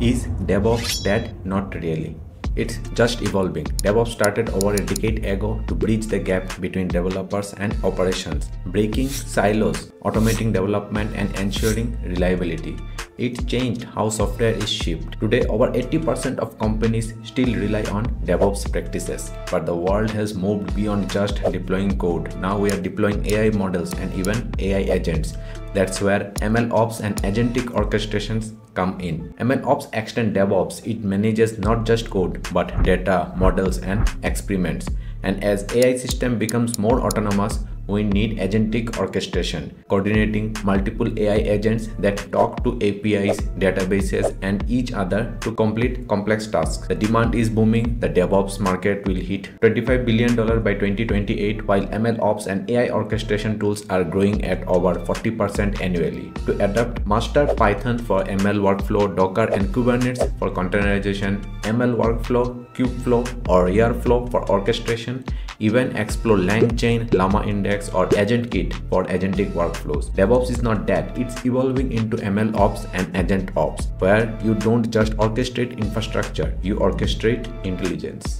Is DevOps dead? Not really. It's just evolving. DevOps started over a decade ago to bridge the gap between developers and operations, breaking silos, automating development, and ensuring reliability. It changed how software is shipped. Today, over 80% of companies still rely on DevOps practices. But the world has moved beyond just deploying code. Now we are deploying AI models and even AI agents. That's where ML ops and agentic orchestrations come in. ML ops extend DevOps. It manages not just code but data, models and experiments. And as AI system becomes more autonomous, we need agentic orchestration, coordinating multiple AI agents that talk to APIs, databases, and each other to complete complex tasks. The demand is booming. The DevOps market will hit $25 billion by 2028, while ML ops and AI orchestration tools are growing at over 40% annually. To adapt, master Python for ML workflow, Docker, and Kubernetes for containerization, MLflow, Kubeflow, or Airflow for orchestration, even explore LangChain, Llama Index, or AgentKit for agentic workflows. DevOps is not dead, it's evolving into ML Ops and Agent Ops, where you don't just orchestrate infrastructure, you orchestrate intelligence.